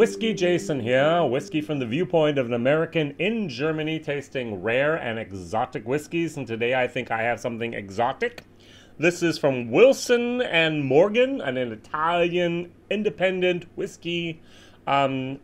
Whiskey Jason here, whiskey from the viewpoint of an American in Germany tasting rare and exotic whiskeys, and today I think I have something exotic. This is from Wilson and Morgan, an Italian independent whiskey um,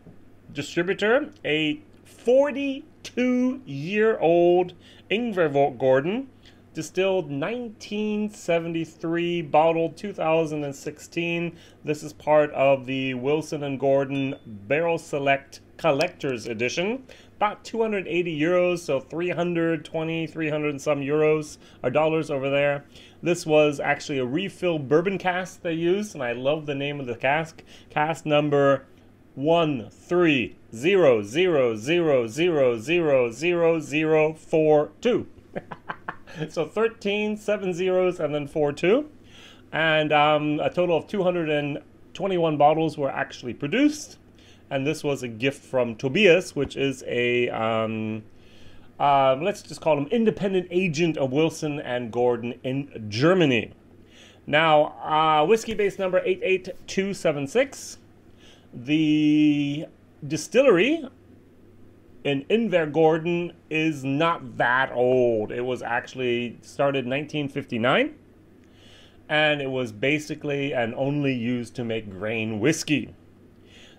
distributor, a 42 year old Invergordon distilled 1973, bottled 2016. This is part of the Wilson and Gordon Barrel Select Collector's Edition. About 280 euros, so 320, 300 and some euros or dollars over there. This was actually a refill bourbon cask they used, and I love the name of the cask. Cask number one three zero zero zero zero zero zero zero four two. so 13, seven zeros, and then 4 2. And um, a total of 221 bottles were actually produced. And this was a gift from Tobias, which is a, um, uh, let's just call him independent agent of Wilson and Gordon in Germany. Now, uh, Whiskybase number 88276. The distillery and Invergordon is not that old. It was actually started in 1959 and it was basically and only used to make grain whiskey.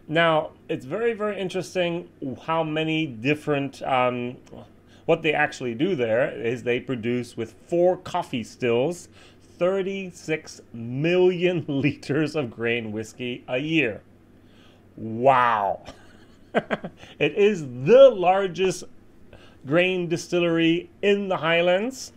Now, it's very, very interesting how many different, um, what they actually do there is they produce with four Coffey stills 36 million liters of grain whiskey a year. Wow. it is the largest grain distillery in the Highlands.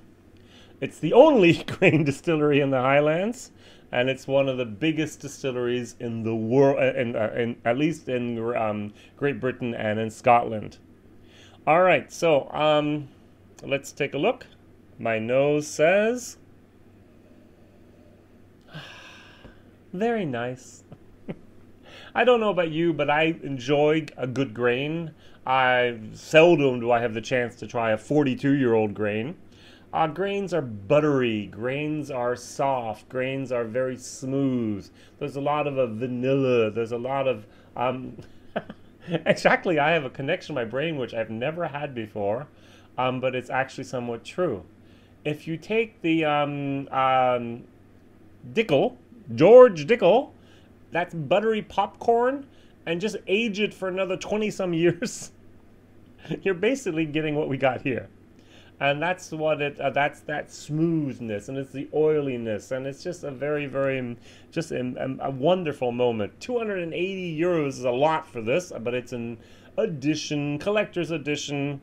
It's the only grain distillery in the Highlands, and it's one of the biggest distilleries in the world, uh, in, uh, in, at least in um, Great Britain and in Scotland. All right, so um, let's take a look. My nose says, very nice. I don't know about you, but I enjoy a good grain. I seldom do I have the chance to try a 42 year old grain. Uh, grains are buttery, grains are soft, grains are very smooth. There's a lot of a vanilla, there's a lot of. Um, exactly, I have a connection in my brain which I've never had before, um, but it's actually somewhat true. If you take the um, um, Dickel, George Dickel, that's buttery popcorn and just age it for another 20 some years. You're basically getting what we got here. And that's what it uh, that's that smoothness and it's the oiliness and it's just a very very um, just a, a, wonderful moment. 280 euros is a lot for this but it's an edition collector's edition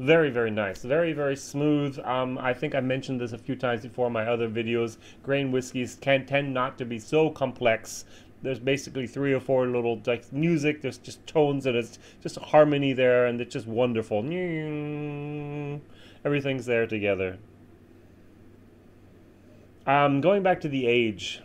Very, very nice. Very, very smooth. Um, I think I mentioned this a few times before in my other videos. Grain whiskeys can tend not to be so complex. There's basically three or four little like music. There's just tones and it's just harmony there, and it's just wonderful. Everything's there together. Um, going back to the age,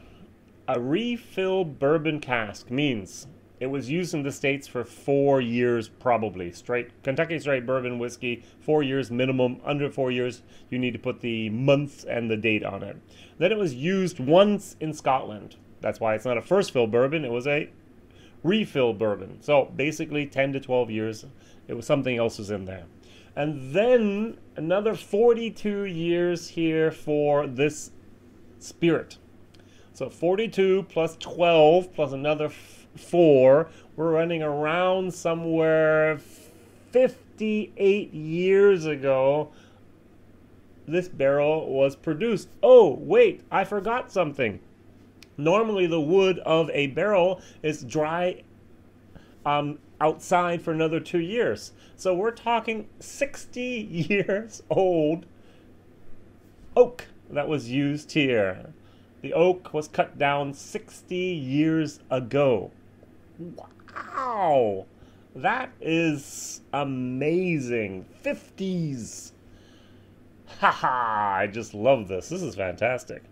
a refill bourbon cask means it was used in the States for four years, probably. Straight Kentucky straight bourbon whiskey, four years minimum. Under four years, you need to put the month and the date on it. Then it was used once in Scotland. That's why it's not a first fill bourbon, it was a refill bourbon. So basically, 10 to 12 years, it was something else was in there. And then another 42 years here for this spirit. So 42 plus 12 plus another four. We're running around somewhere 58 years ago. This barrel was produced. Oh, wait, I forgot something. Normally, the wood of a barrel is dry um, outside for another two years. So we're talking 60 years old oak that was used here. The oak was cut down 60 years ago. Wow! That is amazing. 50s. Haha, I just love this. This is fantastic.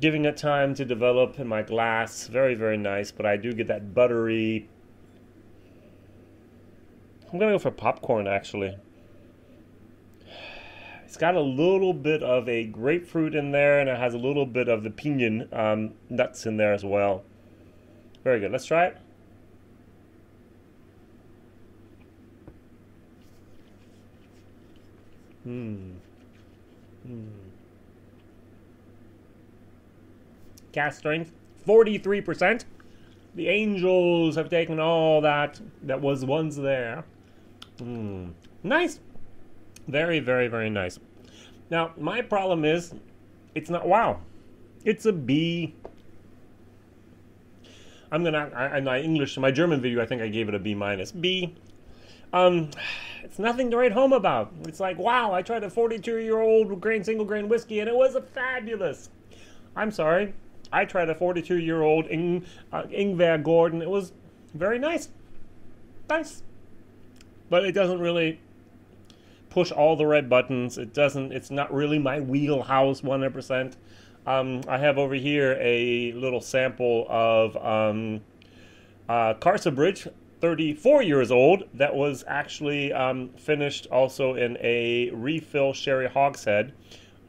Giving it time to develop in my glass. Very, very nice, but I do get that buttery. I'm gonna go for popcorn actually. It's got a little bit of a grapefruit in there, and it has a little bit of the pinon um, nuts in there as well. Very good. Let's try it. Hmm. Hmm. Cask strength, 43%. The angels have taken all that that was once there. Hmm. Nice. Very, very, very nice. Now, my problem is, it's not wow. It's a B. I'm gonna, I, in my English, my German video, I think I gave it a B minus. B. Um, it's nothing to write home about. It's like, wow, I tried a 42 year old grain single grain whiskey and it was fabulous. I'm sorry. I tried a 42 year old Ing, uh, Invergordon. It was very nice. Nice. But it doesn't really push all the red buttons. It doesn't, it's not really my wheelhouse 100%. Um, I have over here a little sample of um, uh, Carsebridge 34 years old that was actually um, finished also in a refill sherry hogshead.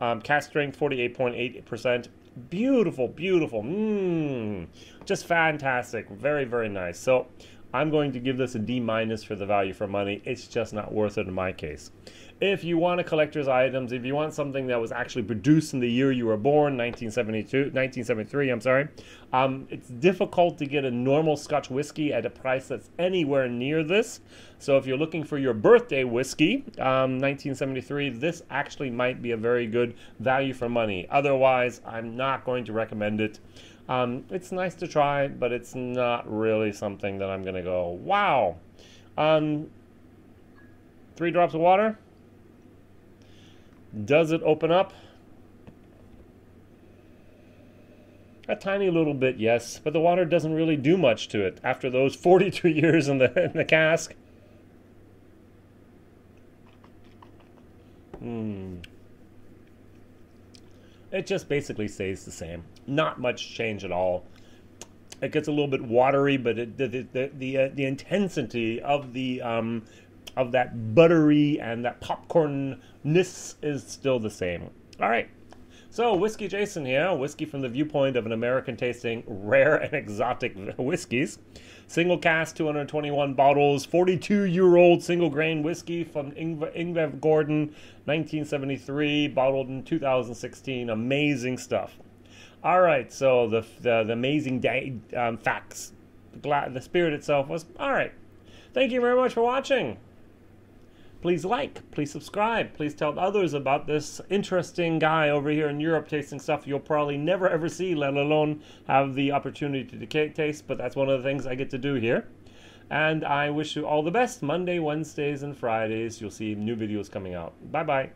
Um, cask strength 48.8%. Beautiful, beautiful. Mmm. Just fantastic. Very, very nice. So I'm going to give this a D minus for the value for money. It's just not worth it in my case. If you want a collector's items, if you want something that was actually produced in the year you were born, 1972, 1973, I'm sorry, um, it's difficult to get a normal Scotch whiskey at a price that's anywhere near this. So if you're looking for your birthday whiskey, um, 1973, this actually might be a very good value for money. Otherwise, I'm not going to recommend it. Um, it's nice to try, but it's not really something that I'm going to go, wow. Um, three drops of water. Does it open up? A tiny little bit, yes, but the water doesn't really do much to it after those 42 years in the, in the cask. Hmm. It just basically stays the same. Not much change at all. It gets a little bit watery, but it, the the the, uh, the intensity of the um, of that buttery and that popcornness is still the same. All right. So, Whiskey Jason here, whiskey from the viewpoint of an American tasting rare and exotic whiskeys. Single cask, 221 bottles, 42 year old single grain whiskey from Invergordon, 1973, bottled in 2016. Amazing stuff. All right, so the, the, the amazing day, um, facts. The, the spirit itself was all right. Thank you very much for watching please like, please subscribe, please tell others about this interesting guy over here in Europe tasting stuff you'll probably never ever see, let alone have the opportunity to taste. But that's one of the things I get to do here. And I wish you all the best. Monday, Wednesdays, and Fridays, you'll see new videos coming out. Bye bye.